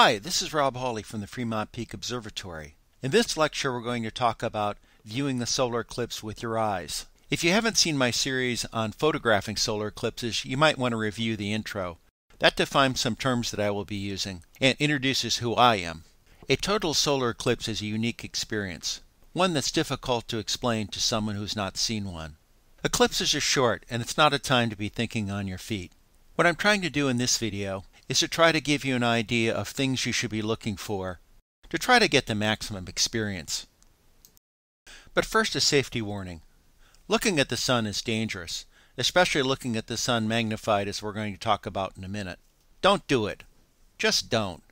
Hi, this is Rob Hawley from the Fremont Peak Observatory. In this lecture, we're going to talk about viewing the solar eclipse with your eyes. If you haven't seen my series on photographing solar eclipses, you might want to review the intro. That defines some terms that I will be using and introduces who I am. A total solar eclipse is a unique experience, one that's difficult to explain to someone who's not seen one. Eclipses are short, and it's not a time to be thinking on your feet. What I'm trying to do in this video is to try to give you an idea of things you should be looking for to try to get the maximum experience. But first a safety warning. Looking at the sun is dangerous, especially looking at the sun magnified as we're going to talk about in a minute. Don't do it. Just don't.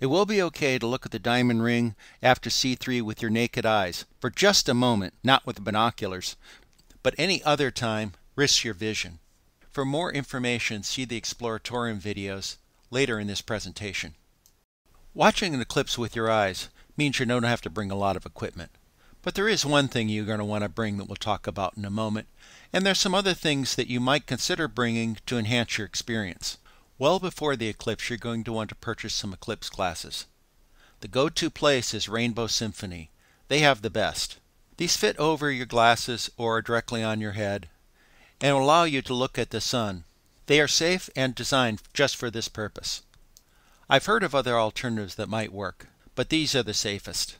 It will be okay to look at the diamond ring after C3 with your naked eyes for just a moment, not with binoculars, but any other time, risk your vision. For more information, see the Exploratorium videos later in this presentation. Watching an eclipse with your eyes means you don't have to bring a lot of equipment. But there is one thing you're going to want to bring that we'll talk about in a moment, and there's some other things that you might consider bringing to enhance your experience. Well before the eclipse, you're going to want to purchase some eclipse glasses. The go-to place is Rainbow Symphony. They have the best. These fit over your glasses or directly on your head and allow you to look at the sun. They are safe and designed just for this purpose. I've heard of other alternatives that might work, but these are the safest.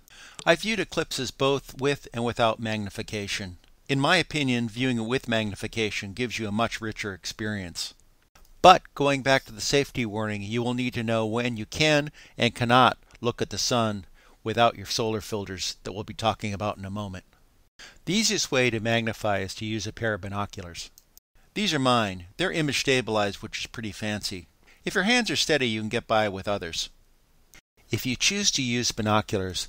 I've viewed eclipses both with and without magnification. In my opinion, viewing it with magnification gives you a much richer experience. But going back to the safety warning, you will need to know when you can and cannot look at the sun without your solar filters that we'll be talking about in a moment. The easiest way to magnify is to use a pair of binoculars. These are mine. They're image stabilized, which is pretty fancy. If your hands are steady, you can get by with others. If you choose to use binoculars,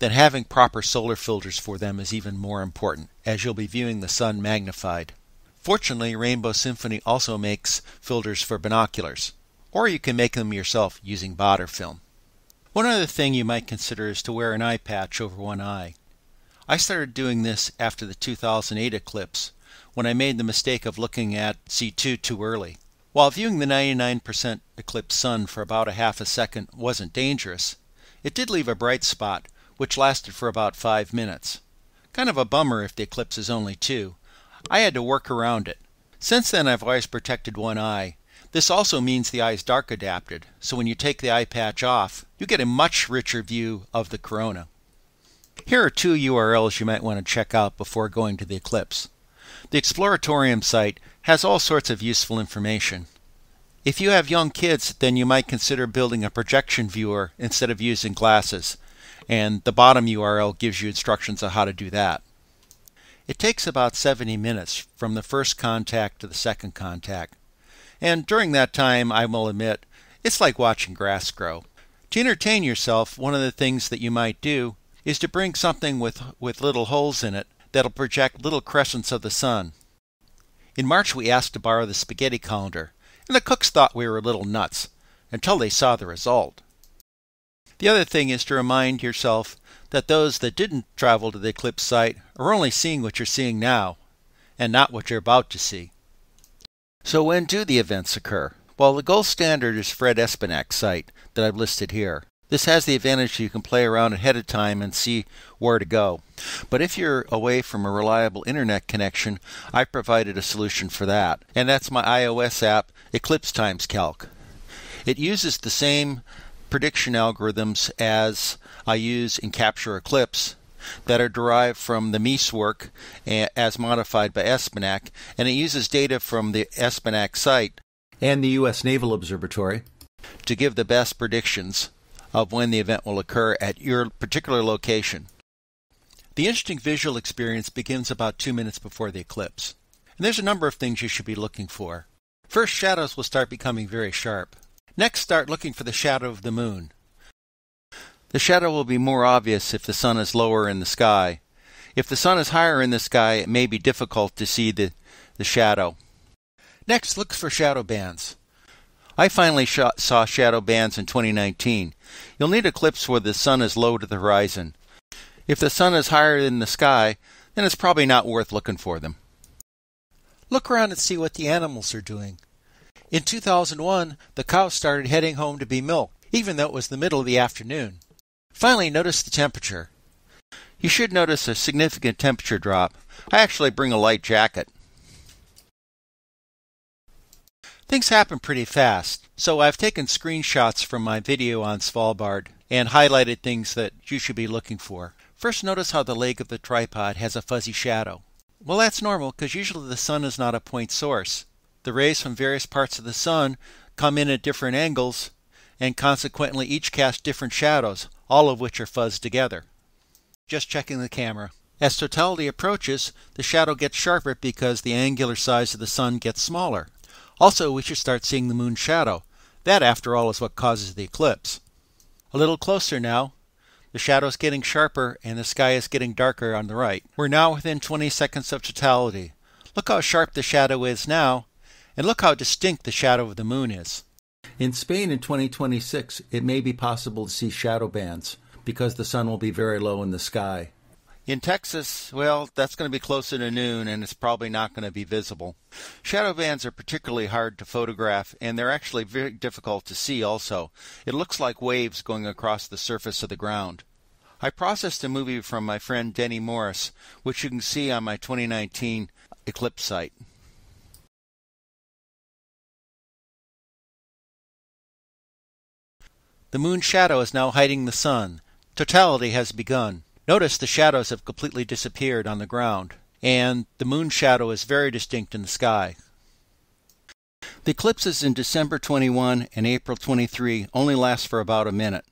then having proper solar filters for them is even more important, as you'll be viewing the sun magnified. Fortunately, Rainbow Symphony also makes filters for binoculars, or you can make them yourself using Baader film. One other thing you might consider is to wear an eye patch over one eye. I started doing this after the 2008 eclipse, when I made the mistake of looking at C2 too early. While viewing the 99% eclipsed sun for about a half a second wasn't dangerous, it did leave a bright spot, which lasted for about five minutes. Kind of a bummer if the eclipse is only two. I had to work around it. Since then, I've always protected one eye. This also means the eye is dark adapted, so when you take the eye patch off, you get a much richer view of the corona. Here are two URLs you might want to check out before going to the eclipse. The Exploratorium site has all sorts of useful information. If you have young kids, then you might consider building a projection viewer instead of using glasses, and the bottom URL gives you instructions on how to do that. It takes about 70 minutes from the first contact to the second contact, and during that time, I will admit, it's like watching grass grow. To entertain yourself, one of the things that you might do is to bring something with, with little holes in it that'll project little crescents of the sun. In March, we asked to borrow the spaghetti colander, and the cooks thought we were a little nuts until they saw the result. The other thing is to remind yourself that those that didn't travel to the eclipse site are only seeing what you're seeing now and not what you're about to see. So, when do the events occur? Well, the gold standard is Fred Espenak's site that I've listed here. This has the advantage that you can play around ahead of time and see where to go. But if you're away from a reliable internet connection, I provided a solution for that. And that's my iOS app, Eclipse Times Calc. It uses the same prediction algorithms as I use in Capture Eclipse that are derived from the Meeus work eh, as modified by Espenak, and it uses data from the Espenak site and the U.S. Naval Observatory to give the best predictions of when the event will occur at your particular location. The interesting visual experience begins about two minutes before the eclipse. And there's a number of things you should be looking for. First, shadows will start becoming very sharp. Next, start looking for the shadow of the moon. The shadow will be more obvious if the sun is lower in the sky. If the sun is higher in the sky, it may be difficult to see the, the shadow. Next, look for shadow bands. I finally shot, saw shadow bands in 2019. You'll need eclipse where the sun is low to the horizon. If the sun is higher in the sky, then it's probably not worth looking for them. Look around and see what the animals are doing. In 2001, the cows started heading home to be milked. even though it was the middle of the afternoon. Finally, notice the temperature. You should notice a significant temperature drop. I actually bring a light jacket. Things happen pretty fast, so I've taken screenshots from my video on Svalbard and highlighted things that you should be looking for. First, notice how the leg of the tripod has a fuzzy shadow. Well, that's normal because usually the sun is not a point source. The rays from various parts of the sun come in at different angles and consequently each cast different shadows, all of which are fuzzed together. Just checking the camera. As totality approaches, the shadow gets sharper because the angular size of the sun gets smaller. Also, we should start seeing the moon's shadow. That, after all, is what causes the eclipse. A little closer now. The shadow is getting sharper and the sky is getting darker on the right. We're now within 20 seconds of totality. Look how sharp the shadow is now, and look how distinct the shadow of the moon is. In Spain in 2026, it may be possible to see shadow bands because the sun will be very low in the sky. In Texas, well, that's going to be closer to noon and it's probably not going to be visible. Shadow bands are particularly hard to photograph and they're actually very difficult to see also. It looks like waves going across the surface of the ground. I processed a movie from my friend Denny Morris, which you can see on my 2019 Eclipse site. The moon's shadow is now hiding the sun. Totality has begun. Notice the shadows have completely disappeared on the ground, and the moon shadow is very distinct in the sky. The eclipses in December 21 and April 23 only last for about a minute.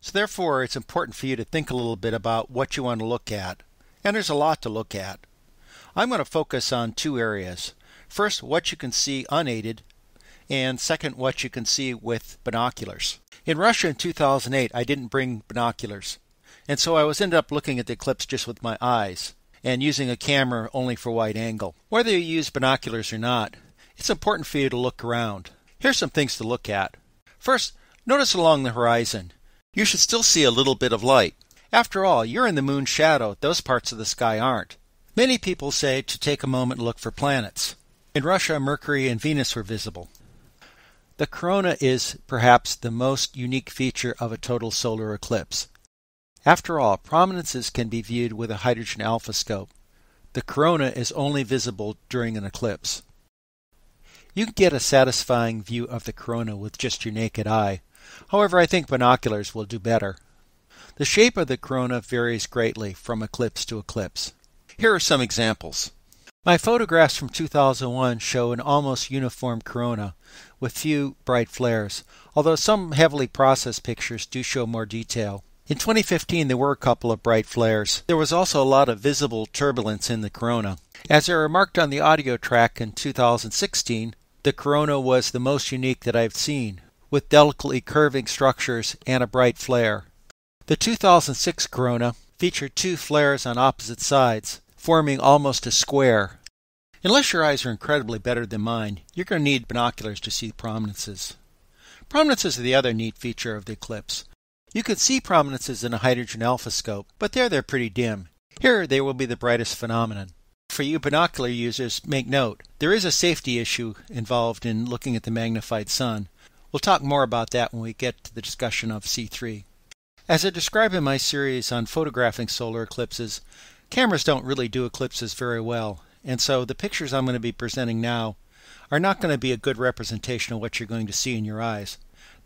So therefore, it's important for you to think a little bit about what you want to look at. And there's a lot to look at. I'm going to focus on two areas. First, what you can see unaided, and second, what you can see with binoculars. In Russia in 2008, I didn't bring binoculars. And so I was ended up looking at the eclipse just with my eyes and using a camera only for wide angle. Whether you use binoculars or not, it's important for you to look around. Here's some things to look at. First, notice along the horizon. You should still see a little bit of light. After all, you're in the moon's shadow, those parts of the sky aren't. Many people say to take a moment look for planets. In Russia, Mercury and Venus were visible. The corona is perhaps the most unique feature of a total solar eclipse. After all, prominences can be viewed with a hydrogen alpha scope. The corona is only visible during an eclipse. You can get a satisfying view of the corona with just your naked eye. However, I think binoculars will do better. The shape of the corona varies greatly from eclipse to eclipse. Here are some examples. My photographs from 2001 show an almost uniform corona with few bright flares, although some heavily processed pictures do show more detail. In 2015, there were a couple of bright flares. There was also a lot of visible turbulence in the corona. As I remarked on the audio track in 2016, the corona was the most unique that I've seen, with delicately curving structures and a bright flare. The 2006 corona featured two flares on opposite sides, forming almost a square. Unless your eyes are incredibly better than mine, you're going to need binoculars to see prominences. Prominences are the other neat feature of the eclipse. You can see prominences in a hydrogen alpha scope, but there they're pretty dim. Here they will be the brightest phenomenon. For you binocular users, make note, there is a safety issue involved in looking at the magnified sun. We'll talk more about that when we get to the discussion of C3. As I describe in my series on photographing solar eclipses, cameras don't really do eclipses very well, and so the pictures I'm going to be presenting now are not going to be a good representation of what you're going to see in your eyes.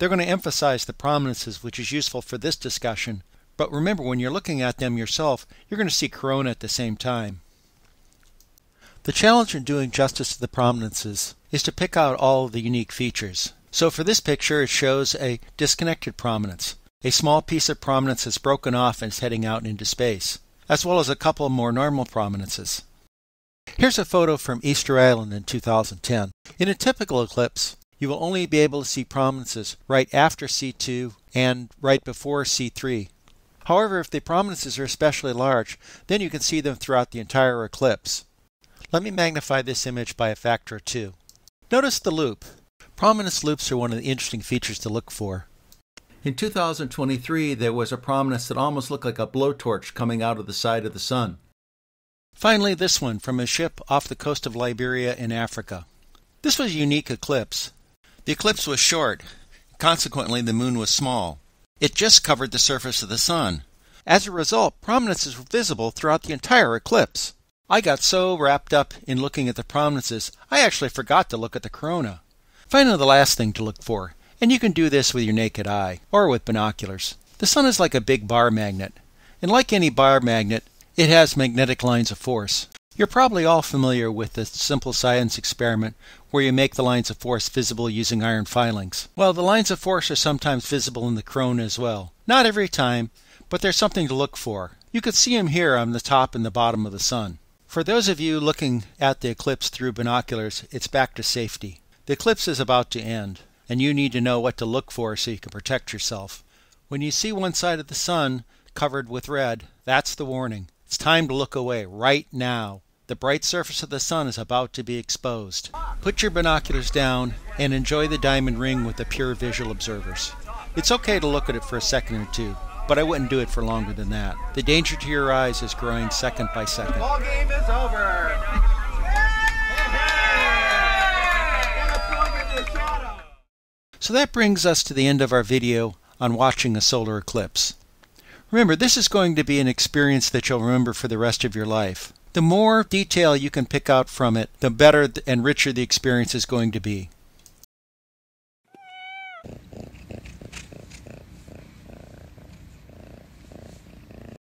They're going to emphasize the prominences, which is useful for this discussion. But remember, when you're looking at them yourself, you're going to see corona at the same time. The challenge in doing justice to the prominences is to pick out all the unique features. So for this picture, it shows a disconnected prominence. A small piece of prominence is broken off and is heading out into space, as well as a couple more normal prominences. Here's a photo from Easter Island in 2010. In a typical eclipse, you will only be able to see prominences right after C2 and right before C3. However, if the prominences are especially large, then you can see them throughout the entire eclipse. Let me magnify this image by a factor of 2. Notice the loop. Prominence loops are one of the interesting features to look for. In 2023, there was a prominence that almost looked like a blowtorch coming out of the side of the sun. Finally, this one from a ship off the coast of Liberia in Africa. This was a unique eclipse. The eclipse was short, Consequently, the moon was small. It just covered the surface of the sun. As a result, prominences were visible throughout the entire eclipse. I got so wrapped up in looking at the prominences, I actually forgot to look at the corona. Finally, the last thing to look for, and you can do this with your naked eye or with binoculars. The sun is like a big bar magnet, and like any bar magnet, it has magnetic lines of force. You're probably all familiar with the simple science experiment where you make the lines of force visible using iron filings. Well, the lines of force are sometimes visible in the corona as well. Not every time, but there's something to look for. You could see them here on the top and the bottom of the sun. For those of you looking at the eclipse through binoculars, it's back to safety. The eclipse is about to end, and you need to know what to look for so you can protect yourself. When you see one side of the sun covered with red, that's the warning. It's time to look away right now. The bright surface of the sun is about to be exposed. Put your binoculars down and enjoy the diamond ring with the pure visual observers. It's okay to look at it for a second or two, but I wouldn't do it for longer than that. The danger to your eyes is growing second by second. The ball game is over. So that brings us to the end of our video on watching a solar eclipse. Remember, this is going to be an experience that you'll remember for the rest of your life. The more detail you can pick out from it, the better and richer the experience is going to be.